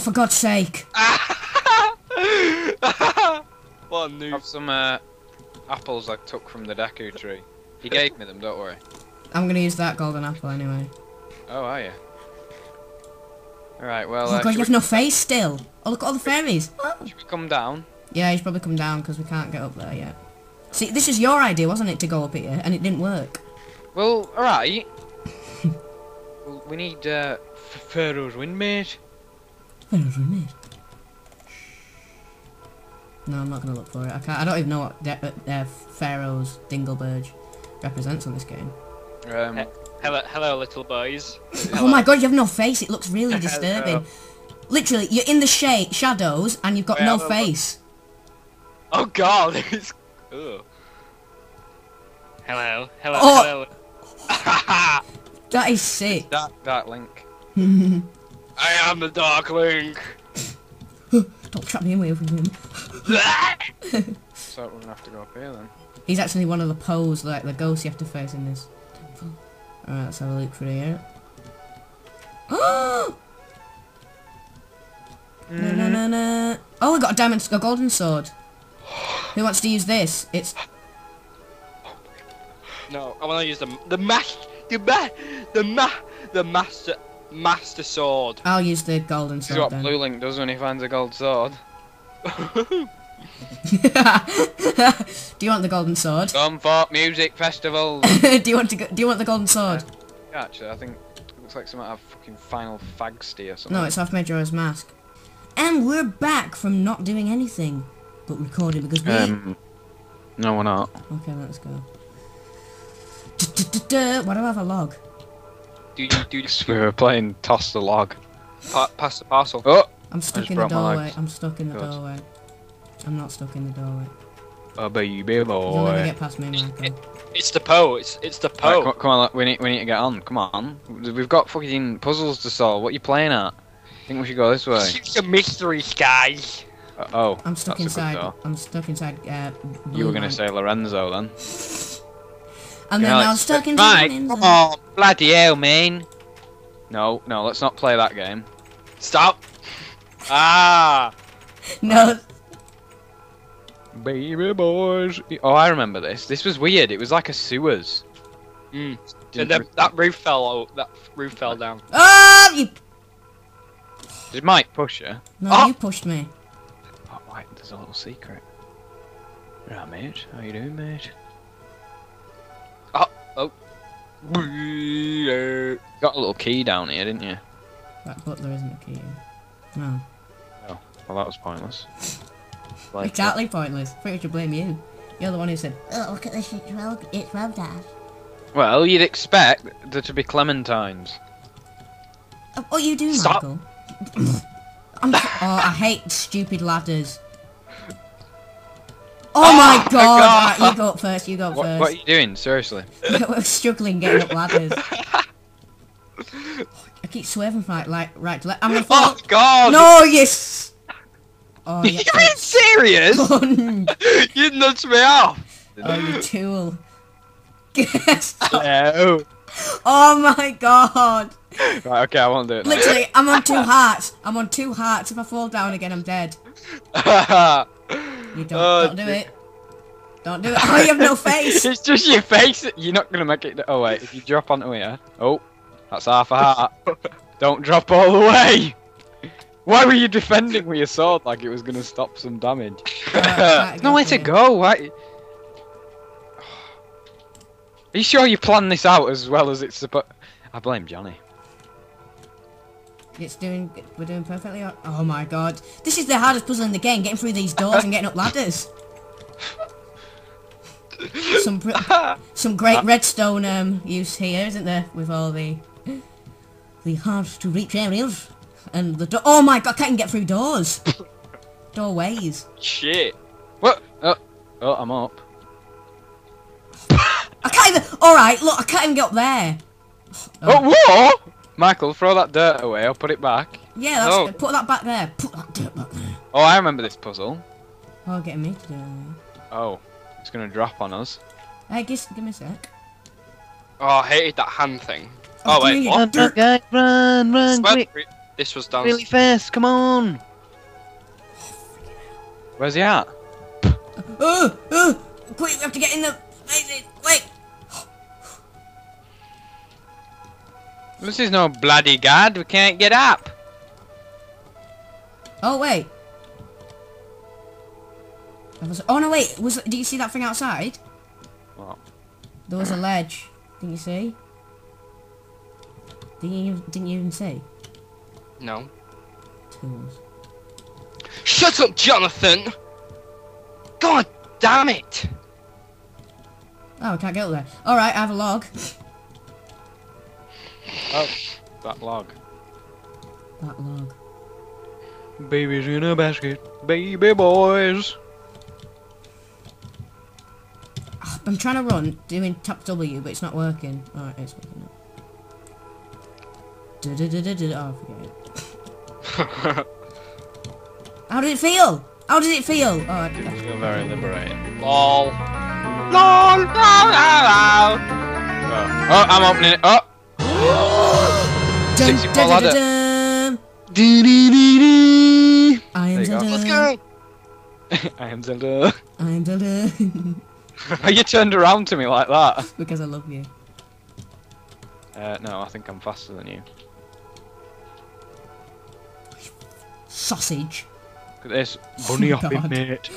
for God's sake. what a noob. Have some uh, apples I took from the Deku tree. He gave me them, don't worry. I'm gonna use that golden apple anyway. Oh, are you? Alright, well, Oh uh, god, you should, have no face still. Oh, look at all the fairies. Oh. should we come down? Yeah, he's probably come down because we can't get up there yet. See, this is your idea, wasn't it, to go up here, and it didn't work. Well, alright. well, we need uh, F- Farore's wind, mate. Farore's remade. No, I'm not gonna look for it. I can't. I don't even know what De- uh, Farore's Dingleberge represents on this game. Um. Hello, hello, little boys. Oh my god, you have no face. It looks really disturbing. Literally, you're in the shade shadows and you've got Wait, no I'm a- face. Oh god, it's. Ugh. Hello, hello, Oh. hello. That is sick. That Dark Link. I am the Dark Link. Don't trap me away from him. So we're gonna have to go up here then. He's actually one of the Poes, like the ghosts you have to face in this. Alright, let's have a look through here. Oh! Na, na, na, na. Oh, we got a diamond, a golden sword. Who wants to use this? It's no, I want to use the the mas the ma the ma the master master sword. I'll use the golden This is sword what then. Blue Link does when he finds a gold sword. do you want the golden sword? Come for music Festival. do you want to? Go, do you want the golden sword? Actually, I think it looks like some out of fucking final fagsty or something. No, it's off Majora's Mask. And we're back from not doing anything but recording because we. Um, no, we're not. Okay, let's go. Du-du-du-du. Why do I have a log? Do you do you We were playing toss the log. pa- pass the parcel? Oh, I'm stuck in the doorway. I'm stuck in the Good. doorway. I'm not stuck in the doorway. Oh baby boy. You'll never boy. get past me, Michael. It's the Poe. It's it's the Right, Poe. come, come on, look, we need we need to get on. Come on, we've got fucking puzzles to solve. What are you playing at? I think we should go this way. It's a mystery, guys. Uh, oh, I'm stuck that's a good inside. door. I'm stuck inside. Uh, You were gonna Line. say Lorenzo then. And then I like, was stuck inside. Right, Lorenzo. come on, bloody hell, man. No, no, let's not play that game. Stop. Ah. No, Baby boys. Oh, I remember this. This was weird. It was like a sewers. Mm. And then that roof fell. out- That roof fell down. Ah! you. Did Mike push you? No, Oh! you pushed me. Oh, wait, there's a little secret. Right, mate. How you doing, mate? Oh. You got a little key down here, didn't you? But, but there isn't a key. No. Oh, well, that was pointless. Like, Exactly pointless. Pretty should blame you. You're the one who said, "Oh, look at this. It's well, it's well done." Well, you'd expect there to be clementines. Oh, what are you doing, Stop. Michael? I'm, oh, I hate stupid ladders. Oh, my ah, god! God. You go up first. You go up What, first. what are you doing? Seriously? We're struggling getting up ladders. I keep swerving from right, like, right to left. I'm gonna fall. Oh God. no, yes. Oh, Are yeah. you being serious? n- you nuts me off. oh, you tool. Yes. No. Oh my god! right, okay, I won't do it. now. Literally, I'm on two hearts. I'm on two hearts. If I fall down again, I'm dead. You don't, Oh, don't do it. Don't do it. Oh, you have no face. it's just your face. You're not gonna make it. Oh wait, if you drop onto here. Oh, that's half a heart. Don't drop all the way. Why were you defending with your sword like it was gonna stop some damage? Alright, No way to go. Why? Are you sure you planned this out as well as it's supposed? I blame Johnny. It's doing. We're doing perfectly. Oh my god! This is the hardest puzzle in the game. Getting through these doors and getting up ladders. Some some great redstone um use here, isn't there? With all the the hard to reach areas and the door. Oh my god! I can't even get through doors. Doorways. Shit. What? Oh, oh, I'm up. I can't even. All right, look, I can't even get up there. Oh, what? Michael, throw that dirt away. I'll put it back. Yeah, that's No. put that back there. Put that dirt back there. Oh, I remember this puzzle. Oh, getting me to do it. Oh, it's gonna drop on us. Hey, give, give me a sec. Oh, I hated that hand thing. Oh, oh wait, do what? you- guys, run, run Swear, This was down. Really fast, come on! Where's he at? Oh, oh, quick, we have to get in the... This is no bloody god, we can't get up! Oh, wait. Was- Oh, no, wait. Was Did you see that thing outside? What? There was a ledge. Didn't you see? Didn't you, didn't you even see? No. Tools. Shut up, Jonathan! God damn it! Oh, I can't get up there. Alright, I have a log. Oh, that log. That log. Babies in a basket, baby boys. I'm trying to run, doing tap W, but it's not working. Alright, it's working now. Du-du-du-du-du- Oh, forget it. How did it feel? How did it feel? Oh, I, I, feel very liberating. Lol. Lol! Lol! Lol! Oh, oh I'm opening it. Oh! Dun, 64 dun, dun, ladder. dun, dun. I am you go. Let's go! I am Zelda. I am Zelda. Are you turned around to me like that? because I love you. Uh, no, I think I'm faster than you. Sausage. Look at this. Bunny hopping, God. mate.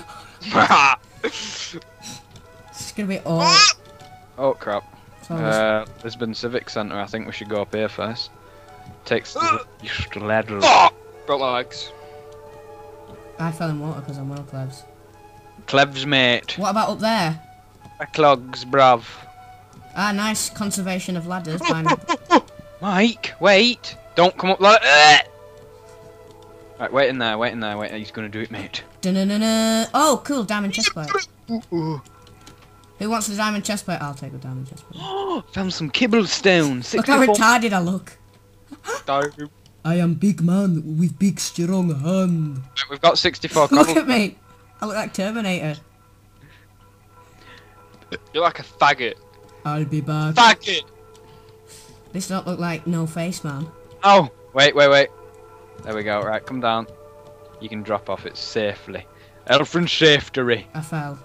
It's gonna be all. Oh, crap. Uh, Lisbon Civic Centre, I think we should go up here first. Takes the just ladder. oh! Broke my legs. I fell in water because I'm well close. Clevs, mate. What about up there? Clogs, bruv. Ah, nice conservation of ladders. by. Mike, wait! Don't come up like that! Right, wait in there, wait in there, wait. He's gonna do it, mate. Dun-dun-dun-dun. Oh, cool, diamond chestplate. Who wants the diamond chestplate? I'll take the diamond chestplate. Oh, found some kibblestone. Look how retarded I look. I am big man with big strong hand. We've got 64 Look at me. I look like Terminator. You're like a faggot. I'll be back. Faggot! This don't look like no face man. Oh, wait, wait, wait. There we go. Right, come down. You can drop off it safely. Elfrin Safety. I fell.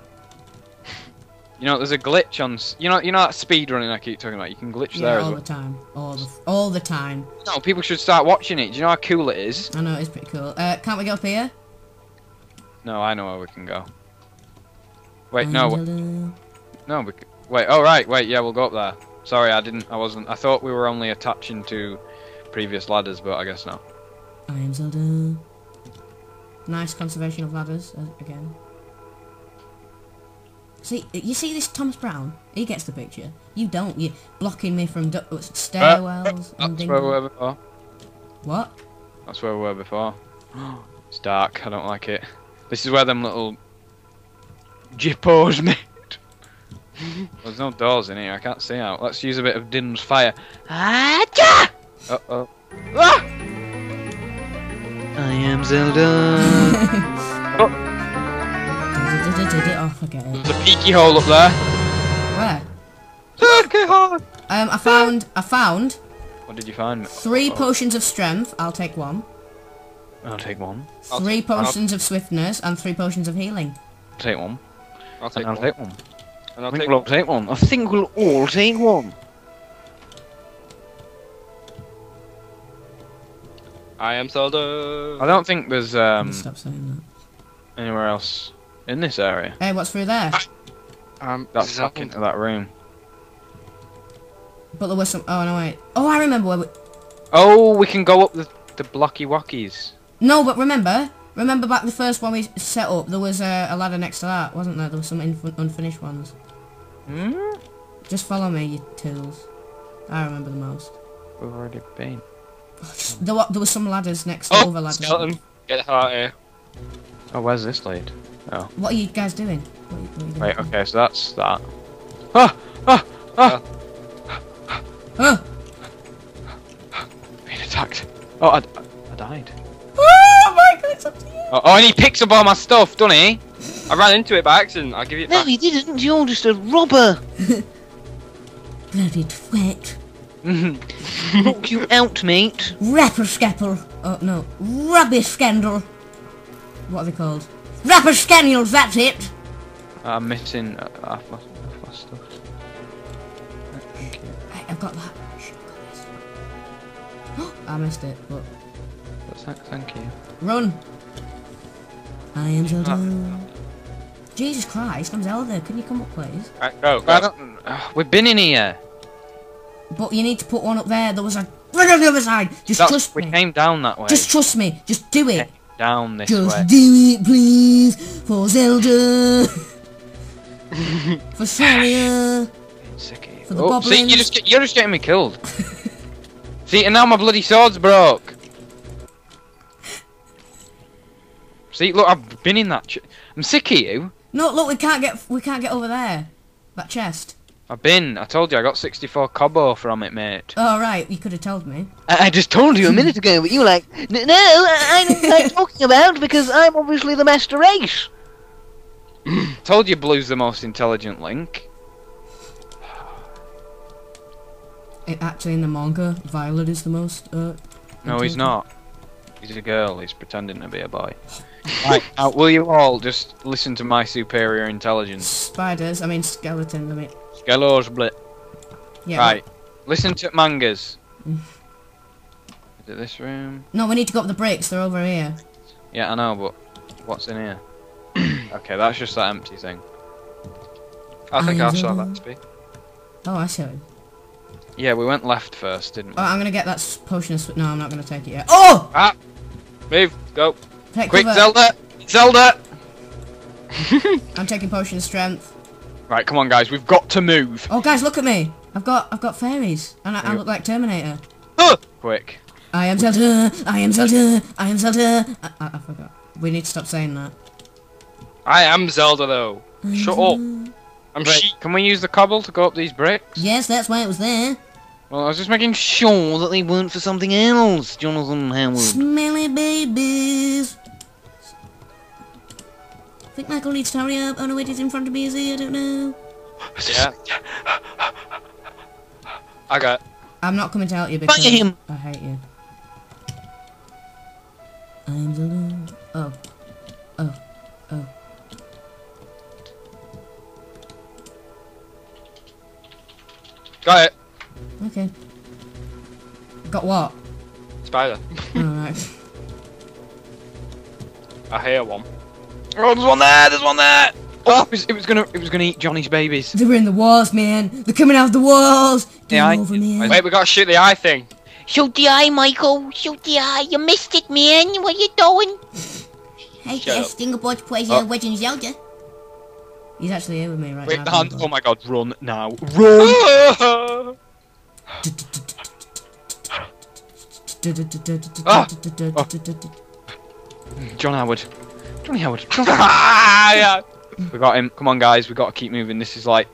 You know, there's a glitch on. You know, you know that speed running I keep talking about. You can glitch Yeah, there all well. the time. All the all the time. No, people should start watching it. Do you know how cool it is? I know it's pretty cool. Uh, can't we go up here? No, I know where we can go. Wait, no, no. We, wait. Oh right, wait. Yeah, we'll go up there. Sorry, I didn't. I wasn't. I thought we were only attaching to previous ladders, but I guess not. I am Zelda. Nice conservation of ladders uh, again. See, you see this Thomas Brown? He gets the picture. You don't. You're blocking me from du- stairwells and That's where we were before. What? That's where we were before. It's dark. I don't like it. This is where them little jippos made. There's no doors in here. I can't see out. Let's use a bit of Din's fire. Uh oh. Ah! I am Zelda. Oh, forget it. There's a peaky hole up there. Where? Peaky hole. Um, I found. I found What did you find? three Oh. potions of strength. I'll take one. I'll take one. I'll Three take- I'll- potions of swiftness and three potions of healing. I'll take one. I'll take And I'll one. take one. I think we'll all take one. I think we'll all take one. I am Zelda. I don't think there's um Stop saying anywhere else in this area. Hey, what's through there? Um, That's this is back into that room. But there was some. Oh no, wait. Oh, I remember where we. Oh, we can go up the the blocky walkies. No, but remember, remember back the first one we set up. There was a, a ladder next to that, wasn't there? There was some inf- unfinished ones. Hmm. Just follow me, you tools. I remember the most. We've already been. There, wa- there was some ladders next to Oh, other ladders. skeleton. Get the hell out of here. Oh, where's this lead? Oh, What are you guys doing? What are you, what are you doing? wait. Okay, so that's that. Ah! Ah! Ah! Oh! Being attacked. Oh, I, I died. oh my god, it's up to you! Oh, oh, and he picks up all my stuff, doesn't he? I ran into it by accident. I'll give you it No, back. you didn't. You're just a robber. Bloody twit. Knock you out, mate. Rapper scapper. oh no, rubbish scandal. What are they called? Rubbish scandals. That's it. I'm missing uh, half my, half my stuff. Thank. Right, I've got that. Shit, I've got. I missed it, but But thank, thank you. run. I am Zelda. Jesus Christ, I'm Zelda. Can you come up, please? Right, go. I don't, uh, we've been in here. But you need to put one up there. There was a right on the other side. Just That's, trust we me. came down that way. Just trust me. Just do it. Down this Just way. do it, please, for Zelda. for Sonia. Sick of you. For the Oh, see, boblins. you just get, you're just getting me killed. see, and now my bloody sword's broke. See, look, I've been in that. Ch- I'm sick of you. No, look, we can't get we can't get over there. That chest. I've been. I told you, I got 64 cobo from it, mate. Oh right, you could have told me. I, I just told you a minute ago, but you were like, "N- no, I know what I'm talking about because I'm obviously the master race. Told you, Blue's the most intelligent Link. It, actually, in the manga, Violet is the most. Uh, No, he's not. He's a girl. He's pretending to be a boy. right, now, will you all just listen to my superior intelligence? Spiders. I mean skeleton. I mean. Skelos blit. Yeah. Right, listen to mangas. Is it this room? No, we need to go up the bricks. They're over here. Yeah, I know, but what's in here? okay, that's just that empty thing. I think I saw that to be. Oh, I see. it. Yeah, we went left first, didn't we? Oh, I'm gonna get that potion of. Sw- no, I'm not gonna take it yet. Oh! Ah! Move. Go. Take Quick, cover. Zelda! Zelda! I'm taking potion of strength. Right, come on, guys, we've got to move. Oh, guys, look at me. I've got I've got fairies, and I, I look like Terminator. Quick. I am Zelda. I am Zelda. I am Zelda. I, I, I forgot. We need to stop saying that. I am Zelda though. Shut up. I'm Right, she. can we use the cobble to go up these bricks? Yes, that's why it was there. Well, I was just making sure. Sure that they weren't for something else, Jonathan Howard. Smelly babies. I think Michael needs to hurry up. Oh no, it is in front of me, is he? I don't know. Yeah. I got. I'm not coming to help you because him. I hate you. I am Zelda. Oh. Oh. Oh. Got it. Okay. Got what? Spider. Alright. I hear one. Oh, there's one there. There's one there. Oh, it was, it was gonna, it was gonna eat Johnny's babies. They were in the walls, man. They're coming out of the walls. Get Yeah, I- over, man. Wait, we gotta shoot the eye thing. Shoot the eye, Michael. Shoot the eye. You missed it, man. What are you doing? Hey, Shut yes, up. Plays Oh. Legend of Zelda. He's actually here with me right Wait, now. the hand. Oh my God, run now, run! Ah. John Howard. Johnny Howard. John ah, yeah. We got him. Come on, guys. We got to keep moving. This is like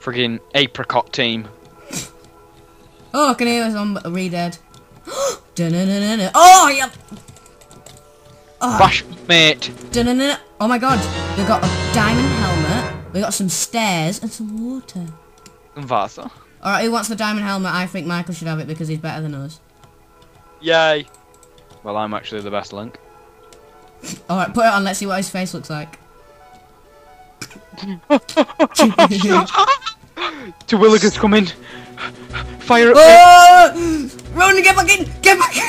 friggin' apricot team. Oh, I can hear some re-dead. Oh, yeah. Oh, Bash, mate. oh my god. We got a diamond helmet. We got some stairs and some water. And Vasa. Alright, who wants the diamond helmet? I think Michael should have it because he's better than us. Yay. Well, I'm actually the best link. Alright, put it on. Let's see what his face looks like. Terwilliger's coming. Fire up. oh! Run, get back in! Get back in!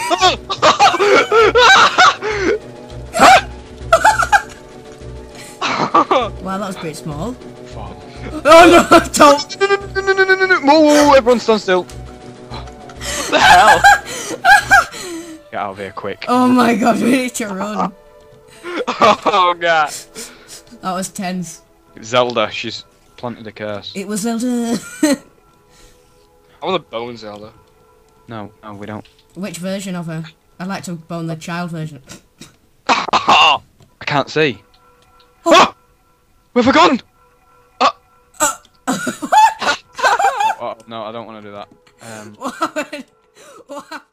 wow, that was pretty small. Fuck. Oh no, don't! No, no, no, no, no, no, no. Whoa, whoa, everyone stand still. What the hell? Get out of here quick. Oh my god, we need to run. oh god. That was tense. Zelda, she's planted a curse. It was Zelda. I want a bone Zelda. No, no, we don't. Which version of her? I'd like to bone the child version. I can't see. Oh! Where have I gone? Oh. oh, oh, no, I don't want to do that. Um, what? What happened?